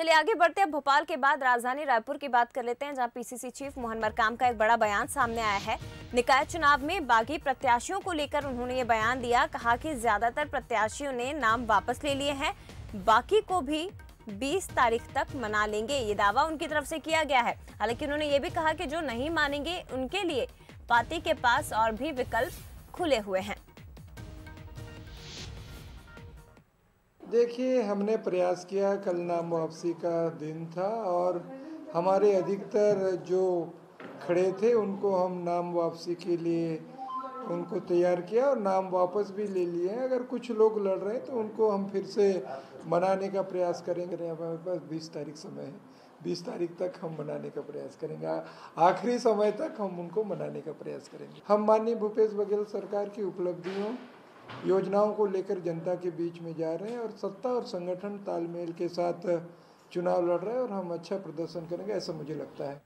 चलिए आगे बढ़ते हैं। भोपाल के बाद राजधानी रायपुर की बात कर लेते हैं, जहाँ पीसीसी चीफ मोहन मरकाम का एक बड़ा बयान सामने आया है। निकाय चुनाव में बागी प्रत्याशियों को लेकर उन्होंने ये बयान दिया, कहा कि ज़्यादातर प्रत्याशियों ने नाम वापस ले लिए हैं, बाकी को भी 20 तारीख तक मना लेंगे। ये दावा उनकी तरफ़ से किया गया है। हालाँकि उन्होंने ये भी कहा कि जो नहीं मानेंगे, उनके लिए पार्टी के पास और भी विकल्प खुले हुए हैं। देखिए, हमने प्रयास किया, कल नाम वापसी का दिन था और हमारे अधिकतर जो खड़े थे, उनको हम नाम वापसी के लिए, उनको तैयार किया और नाम वापस भी ले लिए हैं। अगर कुछ लोग लड़ रहे हैं तो उनको हम फिर से मनाने का प्रयास करेंगे। हमारे पास बीस तारीख समय है। बीस तारीख तक हम मनाने का प्रयास करेंगे। आखिरी समय तक हम उनको मनाने का प्रयास करेंगे। हम माननीय भूपेश बघेल सरकार की उपलब्धियों योजनाओं को लेकर जनता के बीच में जा रहे हैं और सत्ता और संगठन तालमेल के साथ चुनाव लड़ रहे हैं और हम अच्छा प्रदर्शन करेंगे, ऐसा मुझे लगता है।